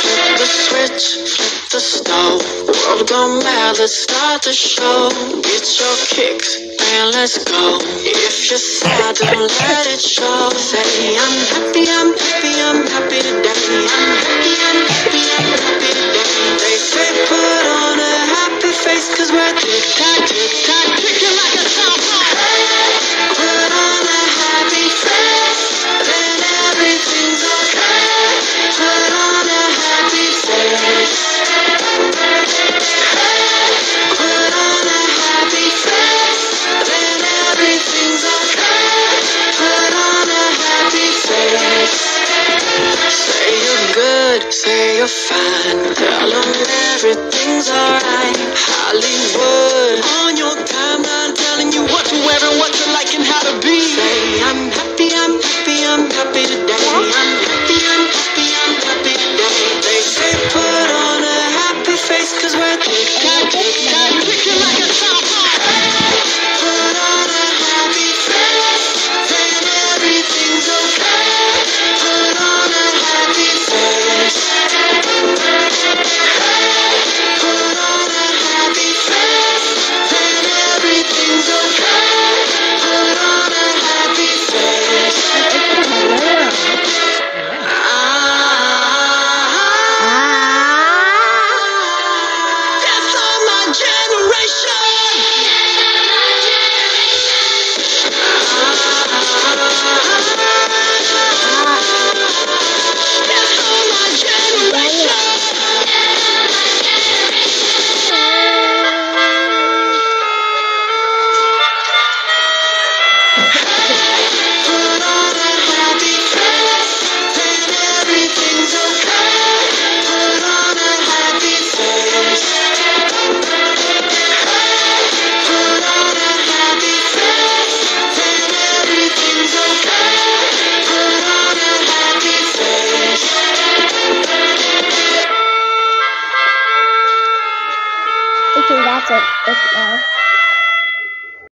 Flip the switch, flip the snow. World gone mad, let's start the show. Get your kicks, man, let's go. If you're sad, don't let it show. Say, I'm happy, I'm happy, I'm happy today. Tell them everything's alright. Hollywood. Okay, that's it. That's it now.